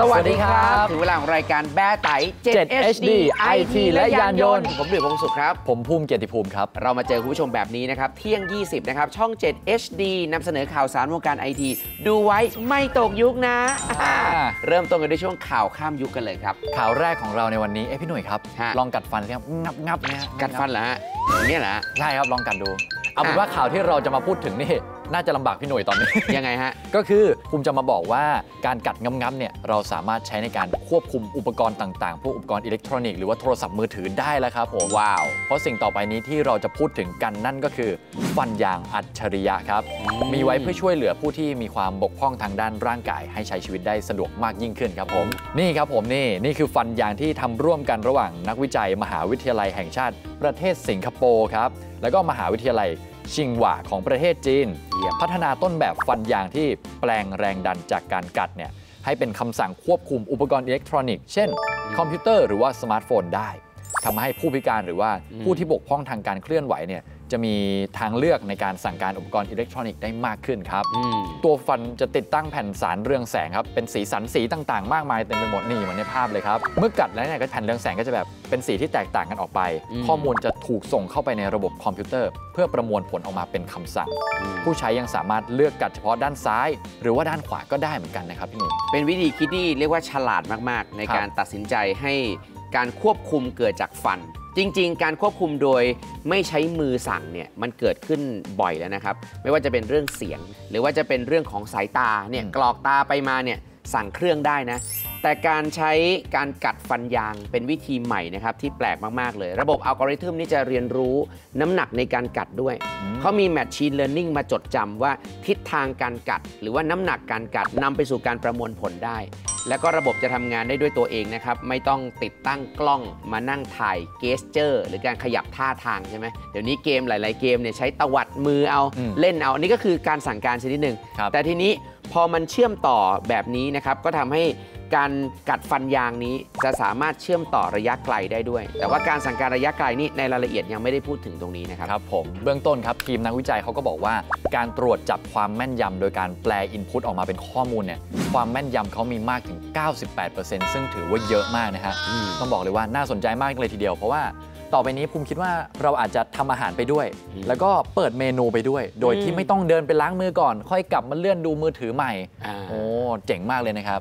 สวัสดีครับสวัสดีครับ ถึงเวลาของรายการแบ้ไต 7 HD IT และยานยนต์ ผมดื่มพงศ์สุขครับ ผมภูมิเกียรติภูมิครับ เรามาเจอคุณผู้ชมแบบนี้นะครับ เที่ยง 20 นะครับ ช่อง 7 HD นำเสนอข่าวสารวงการไอที ดูไว้ไม่ตกยุคนะอ่าเริ่มต้นกันด้วยช่วงข่าวข้ามยุคกันเลยครับ ข่าวแรกของเราในวันนี้ เอ้พี่หนุ่ยครับฮะลองกัดฟันสิครับ งับงับเนี่ยกัดฟันเหรอฮะอย่างนี้เหรอฮะใช่ครับ ลองกัดดู เอาเป็นอะว่าข่าวที่เราจะมาพูดถึงนี่ น่าจะลำบากพี่หนุ่ยตอนนี้ ยังไงฮะ ก็คือภูมิจะมาบอกว่าการกัดงำๆเนี่ยเราสามารถใช้ในการควบคุมอุปกรณ์ต่างๆ พวกอุปกรณ์อิเล็กทรอนิกส์หรือว่าโทรศัพท์มือถือได้แล้วครับผมว้าว เพราะสิ่งต่อไปนี้ที่เราจะพูดถึงกันนั่นก็คือ ฟันยางอัจฉริยะครับ มีไว้เพื่อช่วยเหลือผู้ที่มีความบกพร่องทางด้านร่างกาย ให้ใช้ชีวิตได้สะดวกมากยิ่งขึ้นครับผม นี่ครับผมนี่นี่คือฟันยางที่ทำร่วมกันระหว่างนักวิจัย มหาวิทยาลัยแห่งชาติ ประเทศสิงคโปร์ครับแล้วก็มหาวิทยาลัย ชิงหัวของประเทศจีน พัฒนาต้นแบบฟันยางที่แปลงแรงดันจากการกัดเนี่ยให้เป็นคำสั่งควบคุมอุปกรณ์อิเล็กทรอนิกส์เช่น คอมพิวเตอร์หรือว่าสมาร์ทโฟนได้ทำให้ผู้พิการหรือว่าผู้ที่บกพร่องทางการเคลื่อนไหวเนี่ย จะมีทางเลือกในการสั่งการอุปกรณ์อิเล็กทรอนิกส์ได้มากขึ้นครับอืมตัวฟันจะติดตั้งแผ่นสารเรืองแสงครับ เป็นสีสันสีต่างๆ มากมายเต็มไปหมดนี่เหมือนในภาพเลยครับ เมื่อกัดแล้วเนี่ยก็แผ่นเรืองแสงก็จะแบบเป็นสีที่แตกต่างกันออกไปอืมข้อมูลจะถูกส่งเข้าไปในระบบคอมพิวเตอร์ เพื่อประมวลผลออกมาเป็นคำสั่ง ผู้ใช้ยังสามารถเลือกกัดเฉพาะด้านซ้าย หรือว่าด้านขวาก็ได้เหมือนกันนะครับพี่หนุ่มเป็นวิธีคิดที่เรียกว่าฉลาดมากๆ ในครับการตัดสินใจให้การควบคุมเกิดจากฟัน จริง ๆ การควบคุมโดยไม่ใช้มือสั่งเนี่ยมันเกิดขึ้นบ่อยแล้วนะครับ ไม่ว่าจะเป็นเรื่องเสียง หรือว่าจะเป็นเรื่องของสายตาเนี่ยอืมกรอกตาไปมาเนี่ยสั่งเครื่องได้นะ แต่การใช้การกัดฟันยางเป็นวิธีใหม่นะครับที่แปลกมาก ๆ เลย ระบบอัลกอริทึมนี่จะเรียนรู้น้ำหนักในการกัดด้วย เขามี Machine Learning มาจดจำว่าทิศทางการกัด หรือว่าน้ำหนักการกัดนำไปสู่การประมวลผลได้ แล้วก็ระบบจะทำงานได้ด้วยตัวเองนะครับ ไม่ต้องติดตั้งกล้องมานั่งถ่ายเกสเจอร์หรือการขยับท่าทางใช่ไหมเดี๋ยวนี้เกมหลาย ๆ เกมเนี่ยใช้ตวัดมือเอาอืมเล่นเอา อันนี้ก็คือการสั่งการชนิดหนึ่งครับแต่ทีนี้พอมันเชื่อมต่อแบบนี้นะครับก็ทำให้ การกัดฟันยางนี้จะสามารถเชื่อมต่อระยะไกลได้ด้วย แต่ว่าการสั่งการระยะไกลนี่ในรายละเอียดยังไม่ได้พูดถึงตรงนี้นะครับครับผมเบื้องต้นครับทีมนักวิจัยเขาก็บอกว่า การตรวจจับความแม่นยำโดยการแปลอินพุตออกมาเป็นข้อมูลเนี่ยความแม่นยำเขามีมากถึง 98%ซึ่งถือว่าเยอะมากนะฮะอืมต้องบอกเลยว่าน่าสนใจมากเลยทีเดียวเพราะว่าต่อไปนี้ภูมิคิดว่าเราอาจจะทำอาหารไปด้วยอืมแล้วก็เปิดเมนูไปด้วย โดยอืที่มไม่ต้องเดินไปล้างมือก่อน ค่อยกลับมาเลื่อนดูมือถือใหม่อ่าโอ้ เจ๋งมากเลยนะครับ